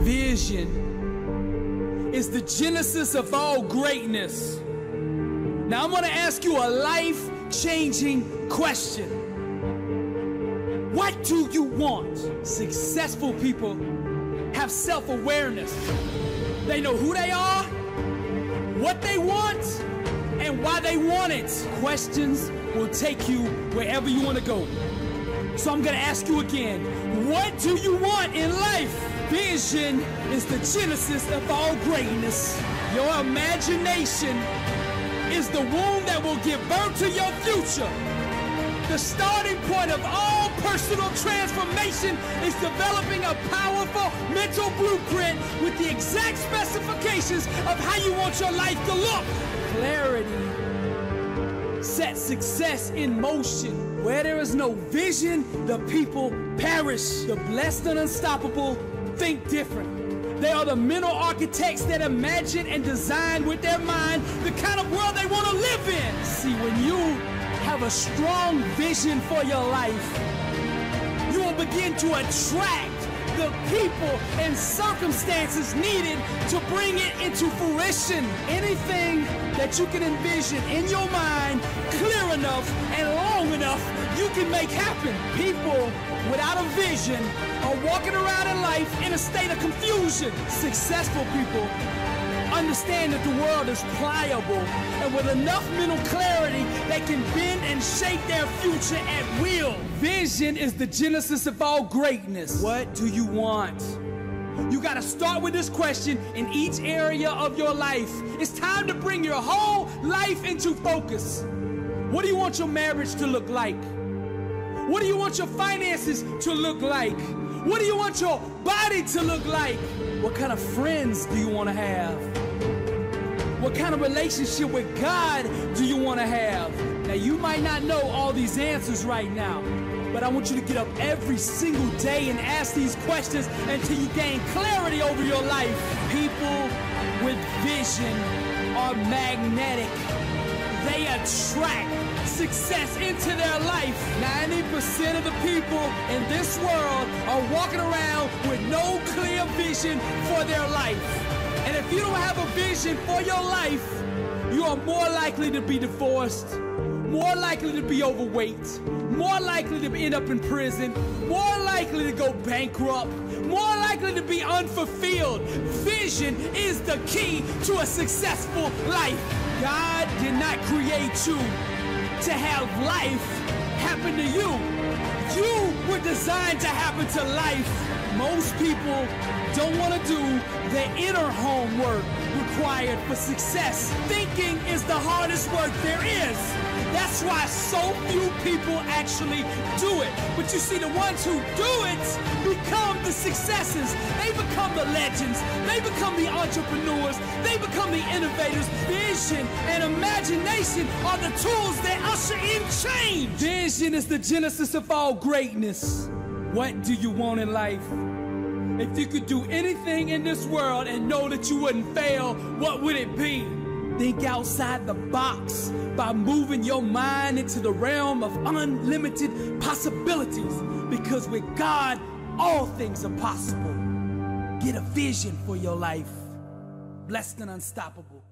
Vision is the genesis of all greatness. Now, I'm going to ask you a life changing question. What do you want? Successful people have self awareness. They know who they are, what they want, and why they want it. Questions will take you wherever you want to go. So I'm going to ask you again what do you want in life? Vision is the genesis of all greatness. Your imagination is the womb that will give birth to your future. The starting point of all personal transformation is developing a powerful mental blueprint with the exact specifications of how you want your life to look. Clarity sets success in motion. Where there is no vision, the people perish. The blessed and unstoppable think different. They are the mental architects that imagine and design with their mind the kind of world they want to live in. See, when you have a strong vision for your life, you will begin to attract the people and circumstances needed to bring it into fruition. Anything that you can envision in your mind clear enough and long enough, you can make happen. People without a vision are walking around in life in a state of confusion. Successful people understand that the world is pliable and with enough mental clarity they can bend and shape their future at will. Vision is the genesis of all greatness. What do you want? You got to start with this question in each area of your life. It's time to bring your whole life into focus. What do you want your marriage to look like? What do you want your finances to look like? What do you want your body to look like? What kind of friends do you want to have? What kind of relationship with God do you want to have? Now, you might not know all these answers right now, but I want you to get up every single day and ask these questions until you gain clarity over your life. People with vision are magnetic, they attract success into their life. 90% of the people in this world are walking around with no clear vision for their life. And if you don't have a vision for your life, you are more likely to be divorced, more likely to be overweight, more likely to end up in prison, more likely to go bankrupt, more likely to be unfulfilled. Vision is the key to a successful life. God did not create you to have life happen to you. You were designed to happen to life. Most people don't want to do the inner homework required for success. Thinking is the hardest work there is. That's why so few people actually do it. But you see, the ones who do it become the successes. They become the legends. They become the entrepreneurs. They become the innovators. Vision and imagination are the tools that usher in change. Vision is the genesis of all greatness. What do you want in life? If you could do anything in this world and know that you wouldn't fail, what would it be? Think outside the box by moving your mind into the realm of unlimited possibilities. Because with God, all things are possible. Get a vision for your life. Blessed and unstoppable.